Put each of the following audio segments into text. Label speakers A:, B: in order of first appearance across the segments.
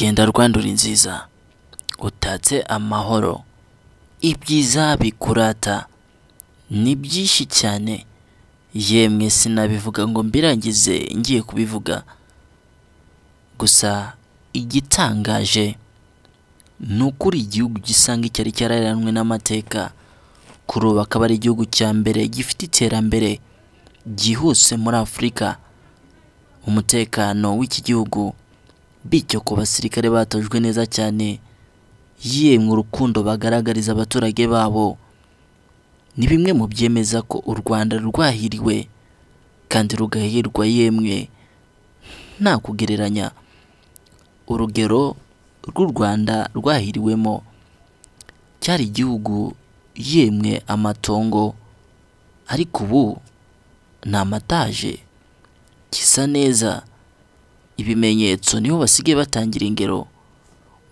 A: genda rwanda uri nziza utatse amahoro. Ibyiza bikurata. Ni byinshi cyane. Yemwe sinabivuga ngo mbirangize ngiye kubivuga. Gusa igitangaje ni ukuri igihugu gisanga icyari cyararanwe n'amateka. Kuri ubu akaba ari igihugu cya mbere gifite iterambere ryihuse muri afurika. Umutekano w'iki gihugu bityo ku basirikare batojwe neza cyane. Yemwe urukundo bagaragariza abaturage babo. Ni bimwe mu byemeza ko u Rwanda rwahiriwe kandi rugahirwa yemwe. Nta kugereranya. Urugero rw'u Rwanda rwahiriwemo. Cyari igihugu yemwe amatongo ariko ubu ni amataje. Gisa neza. Ibimenyetso ni ho basigaye batangira ingero.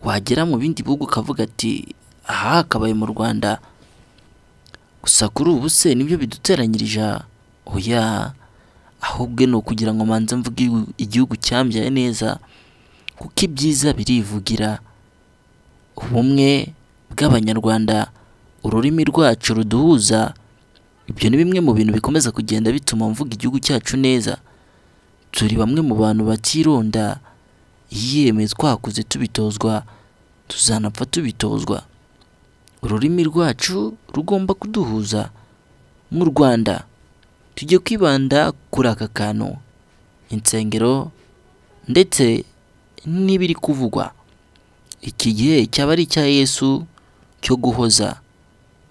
A: Wagera mu bindi bihugu ukavuga ati aha hakabaye mu Rwanda. Gusa kuri ubu se ni byo biduteranyirije? Oya ahubwo ni ukugira ngo manze mvuge igihugu cyambyaye neza kuko ibyiza birivugira. Ubumwe bw'abanyarwanda ururimi rwacu ruduhuza. Ibyo ni bimwe mu bintu bikomeza kugenda bituma mvuga igihugu cyacu neza. Turi bamwe mu bantu batironda yemwe twakuze tubitozwa tuzanapfa tubitozwa. Ururimi rwacu rugomba kuduhuza mu Rwanda. Tujye kwibanda kuri aka kantu. Insengero ndetse n'ibiri kuvugwa. Iki gihe cyaba ari icya Yesu cyo guhoza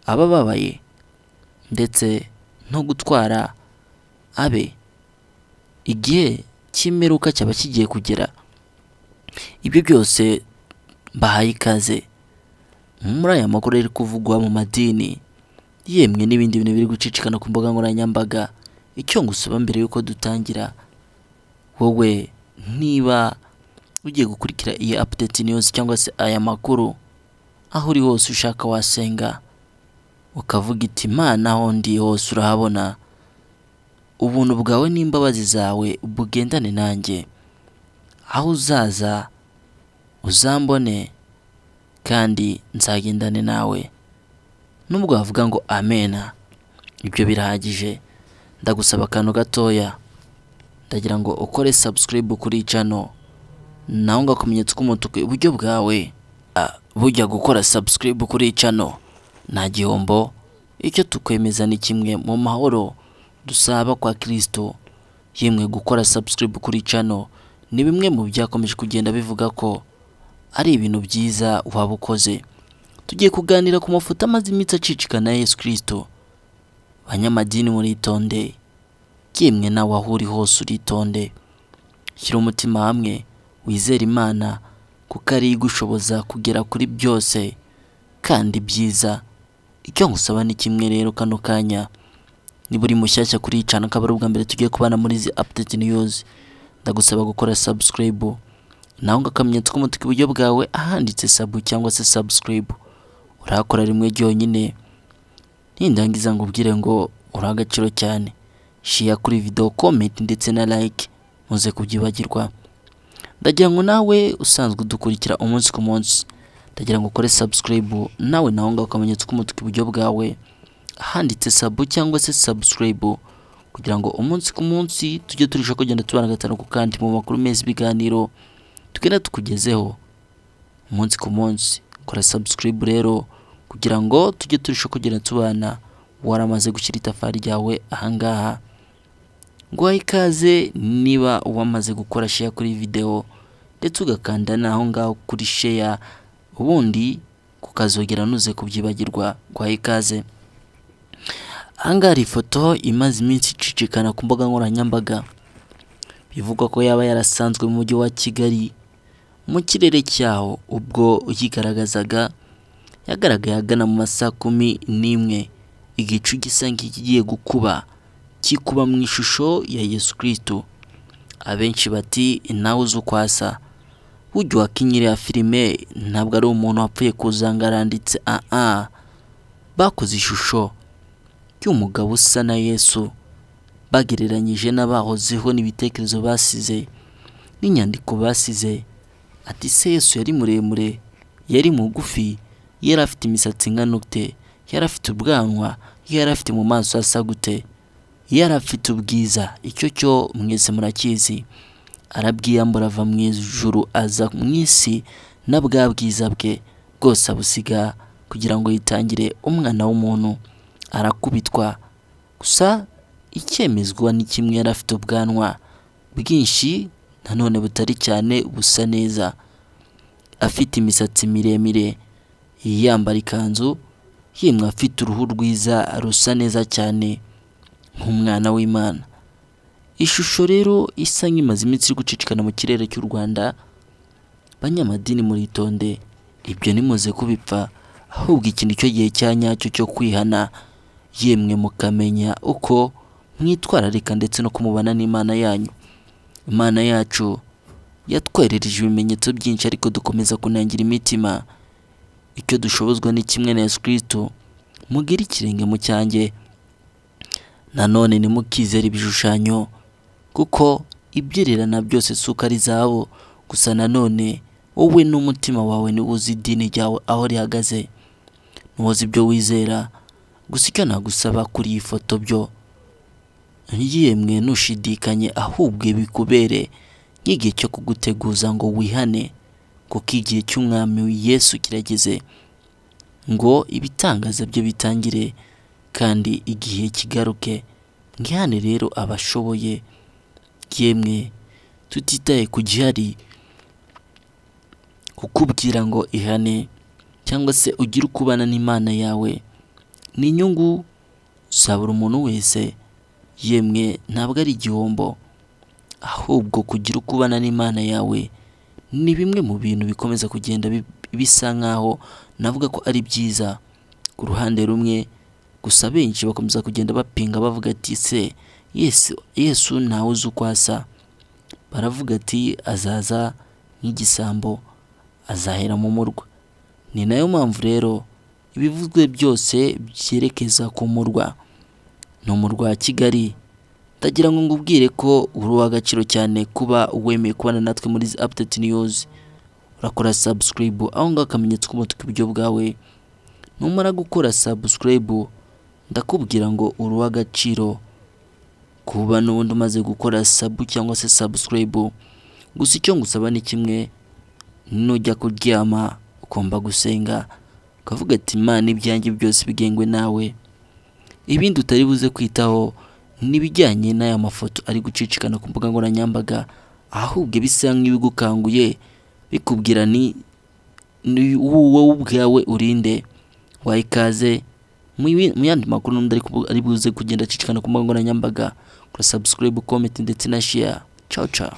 A: abababaye ndetse no gutwara abe. Igihe cy'imperuka cyaba kigiye kugera. Ibyo byose mbahaye ikaze. Muri aya makuru ari kuvugwa mu madini. Yemwe n'ibindi bintu biri gucicikana ku mbuga nkoranyambaga. Icyo ngusaba mbere y'uko dutangira? Wowe niba ugiye gukurikira iyi update news cyangwa se aya makuru aho uri hose ushaka wasenga. Ukavuga iti imana aho ndi hose urahabona. Ubuntu bwawe n'imbabazi zawe bugendane nanjye. Aho uzaza uzambone kandi nzagendane nawe. Nubwo wavuga ngo amena ibyo birahagije. Ndagusaba akantu gatoya. Ndagira ngo ukore subscribe kuri channel. Naho ngo akamenyetso k'umutuku iburyo bwawe. Bujya gukora subscribe kuri channel. Nta gihombo. Icyo tukwemeza ni kimwe mu mahoro dusaba kwa kirisito yemwe gukora subscribe kuri channel ni bimwe mu byakomeje kugenda bivuga ko ari ibintu byiza waba ukoze. Tugiye kuganira ku mafoto amaze iminsi acicikana ya Yesu kirisito banyamadini muritonde yemwe nawe aho uri hose uritonde shyira umutima hamwe wizere imana kuko ari igushoboza kugera kuri byose kandi byiza. Icyo ngusaba ni kimwe rero kano kanya. Niba uri mushyashya kuri cana akaba ari ubwa mbere tugiye kubana muri izi update news. Ndagusaba gukora subscribe. Naho ngo akamenyetso k'umutuku iburyo bwawe ahanditse sabu cyangwa se subscribe. Urakora rimwe ryonyine. Nindangiza ngo ubwire ngo uri agaciro cyane. Share kuri video comment ndetse na like. Muze kubyibagirwa. Ndagira ngo nawe usanzwe udukurikira umunsi ku munsi. Ndagira ngo ukore subscribe. Nawe naho ngaho akamenyetso k'umutuku iburyo bwawe. Ahanditse sabu cyangwa se subscribe. Kugira ngo umunsi ku munsi tujye turushaho kugenda tubana gatanu ku kandi mu makuru meza ibiganiro tugenda tukugezeho. Umunsi ku munsi. Kora subscribe rero kugira ngo tujye turushaho kugenda tubana. Waramaze gushyira itafari ryawe ahangaha nguhaye ikaze niba wamaze gukora share kuri video ndetse ugakanda naho ngaho kuri share. Ubundi kukazogera nuze kubyibagirwa. Nguhaye ikaze. Ahangaha hari ifoto imaze iminsi icicikana ku mbuga nkoranyambaga. Bivugwa ko yaba yarasanzwe mu mujyi wa Kigali. Mu kirere cyaho ubwo yigaragazaga yagaragaye agana mu masaha kumi n'imwe. Igicu gisa nk'ikigiye gukuba. Kikuba mu ishusho ya Yesu Kristo. Abenshi bati nawe uzi uko asa. Burya uwakinyiriya filime ntabwo ari umuntu wapfuye kuzanga aranditse aa bakoze ishusho. Y'umugabo usa na Yesu bagereranyije n'abahozeho n'ibitekerezo basize n'inyandiko basize. Ati se yesu yari muremure yari mugufi yari afite imisatsi ingana ute? Yari afite ubwanwa yari afite mu maso hasa gute? Yari afite ubwiza icyo cyo mwese murakizi. Arabwiyambura ava mu ijuru aza mu isi na bwa bwiza bwe bwose abusiga kugira ngo yitangire umwana w'umuntu. Arakubitwa. Gusa icyemezwa ni kimwe yari afite ubwanwa bwinshi nanone butari cyane busa neza. Afite imisatsi miremire yambara ikanzu yemwe afite uruhu rwiza rusa neza cyane nk'umwana w'imana. Ishusho rero isa nk'imaze iminsi iri gucicikana mu kirere cy'u rwanda banyamadini muritonde ibyo nimuze kubipfa ahubwo iki ni cyo gihe cya nyacyo cyo kwihana. Yemwe mukamenya uko mwitwararika ndetse no kumubana n'imana yanyu. Imana yacu yatwerereje ibimenyetso byinshi ariko dukomeza kunangira imitima. Icyo dushobozwa ni kimwe na yesu kirisito mugire ikirenge mu cyanjye nanone ntimukizere ibishushanyo kuko ibyererana byose si uko ari zabo gusa nanone wowe n'umutima wawe niwo uzi idini ryawe aho rihagaze. Ntuzi ibyo wizera gusa icyo nagusaba kuri iyi foto byo yemwe ntushidikanye ahubwo bikubere nk'igihe cyo kuguteguza ngo wihane kuko igihe cy'umwami Yesu kirageze ngo ibitangaza bye bitangire kandi igihe kigaruke. Ngihane rero abashoboye. Yemwe tutitaye ku gihari kukubwira ngo ihane cyangwa se ugire uko ubana n'imana yawe ni inyungu za buri umuntu wese yemwe ntabwo ari igihombo. Ahubwo kugira uko ubana n'imana yawe ni bimwe mu bintu bikomeza kugenda bisa nk'aho navuga ko ari byiza. Ku ruhande rumwe gusa benshi bakomeza kugenda bapinga bavuga ati se yesu ntawe uzi uko asa. Baravuga ati azaza nk'igisambo azahera mu murwa. Ni na yo mpamvu rero ibivuzwe byose byerekeza ku murwa. Ni umurwa wa kigali. Ndagira ngo ngubwire ko uri uw'agaciro cyane kuba wemeye kubana natwe muri izi apudeti niyuzi urakora sabusikarayibu aho ngaho akamenyetso k'umutuku iburyo bwawe. Numara gukora sabusikarayibu ndakubwira ngo uri uw'agaciro kuba n'ubundi umaze gukora sabu cyangwa se sabusikarayibu gusa icyo ngusaba ni kimwe. Nujya kuryama ugomba gusenga. Ukavuga ati imana ibyanjye byose bigengwe nawe. Ibindi utari buze kwitaho n'ibijyanye n'aya mafoto ari gucicikana ku mbuga nkoranyambaga ahubwo bisa nk'ibigukanguye bikubwira ni wowe ubwawe urinde waha ikaze mu yandi makuru n'undi ari buze kugenda acicikana ku mbuga nkoranyambaga kuri sabusikarayibu komenti ndetse na shiya cawu cawu